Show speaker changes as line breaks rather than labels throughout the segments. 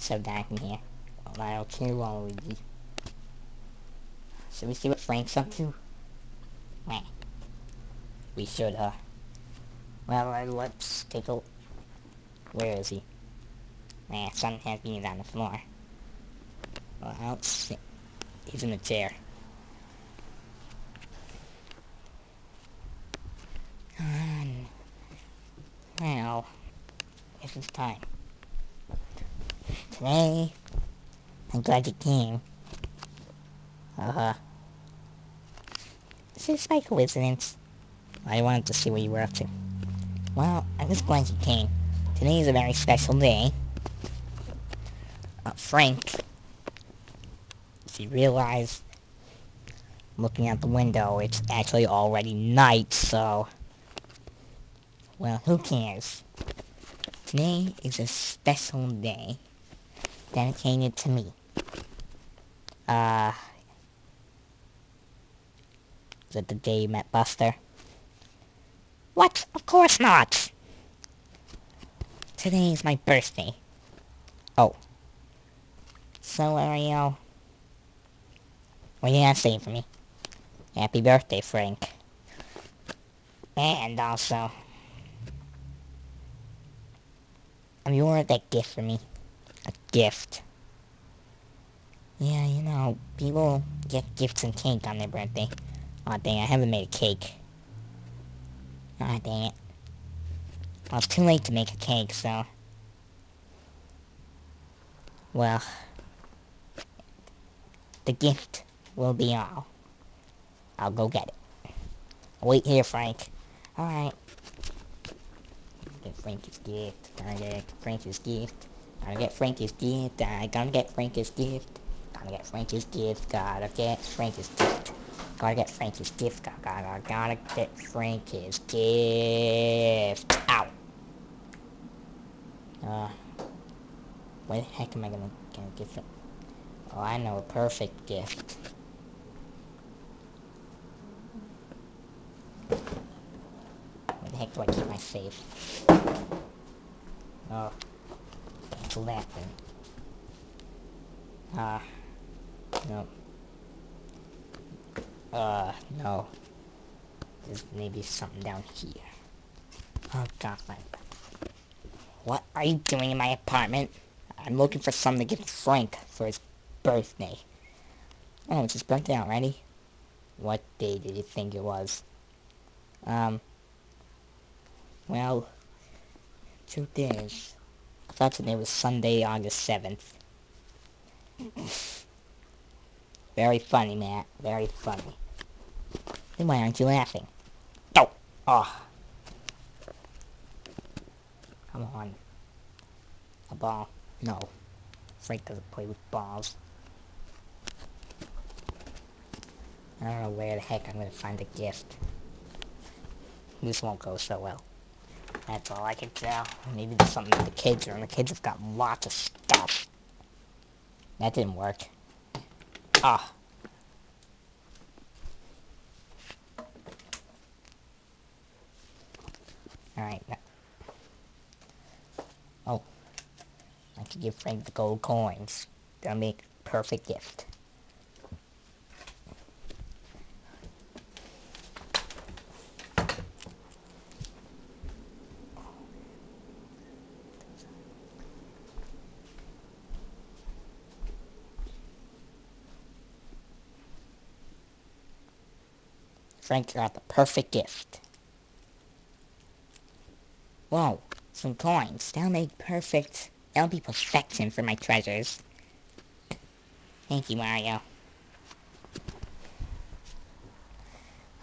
So dark in here. Don't care, Luigi. Should we see what Frank's up to? Meh. We should, huh? Well, uh, let's take a... Where is he? Nah, something has beans on the floor. Well, I don't see... He's in the chair. Um, well, guess it's time. Today, I'm glad you came. Uh-huh. This is by coincidence. I wanted to see what you were up to. Well, I'm just glad you came. Today is a very special day. Uh, Frank, if you realize, looking out the window, it's actually already night, so... Well, who cares? Today is a special day dedicated to me. Uh, is it the day you met Buster? What? Of course not! Today is my birthday. Oh. So, Ariel, what do you have to say for me? Happy birthday, Frank. And also, have you ordered that gift for me? Gift. Yeah, you know, people get gifts and cake on their birthday. Aw, oh, dang, I haven't made a cake. Aw, oh, dang it. Well, it's too late to make a cake, so... Well... The gift will be all. I'll go get it. Wait here, Frank. Alright. Frankie's gift. Gotta get Frankie's gift. Gotta get Frankie's gift. I gotta get Frankie's gift. Gotta get Frankie's gift. Gotta get Frankie's gift. Gotta get Frankie's gift. Gotta, gotta, gotta get Frankie's gift. Ow. Uh, where the heck am I gonna, gonna get it? Oh, I know a perfect gift. Where the heck do I keep my safe? Oh, then. Ah, no. Uh, no. There's maybe something down here. Oh god, my... What are you doing in my apartment? I'm looking for something to give Frank for his birthday. Oh, it's his birthday already? What day did you think it was? Um, well, Two I thought today was Sunday, August 7th. Very funny, Matt. Very funny. Then why aren't you laughing? Oh! Oh! Come on. A ball. No. Frank doesn't play with balls. I don't know where the heck I'm gonna find a gift. This won't go so well. That's all I can tell. Maybe there's something with the kids, or the kids have got lots of stuff. That didn't work. Ah. Alright. Oh. I could give Frank the gold coins. That'll make perfect gift. Frank got the perfect gift. Whoa, some coins. That'll make perfect... That'll be perfection for my treasures. Thank you, Mario.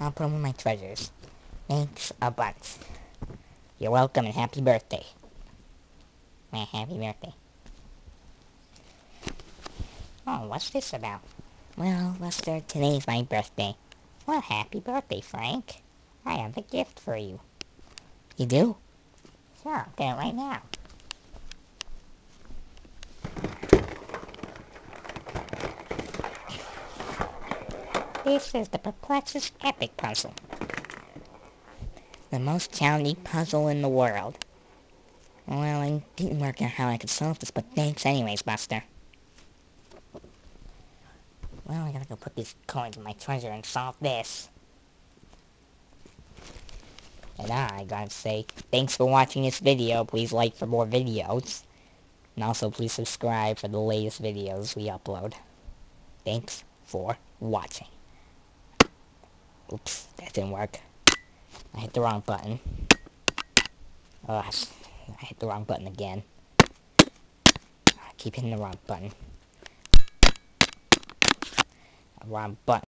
I'll put them in my treasures. Thanks a bunch. You're welcome and happy birthday. My happy birthday. Oh, what's this about? Well, Lester, today's my birthday. Well, happy birthday, Frank. I have a gift for you. You do? Sure, I'll get it right now. This is the Perplexus Epic Puzzle. The most challenging puzzle in the world. Well, I didn't work out how I could solve this, but thanks anyways, Buster. Well, I gotta go put these coins in my treasure and solve this. And I gotta say, thanks for watching this video. Please like for more videos. And also please subscribe for the latest videos we upload. Thanks for watching. Oops, that didn't work. I hit the wrong button. Ugh, I hit the wrong button again. I keep hitting the wrong button. Wrong button.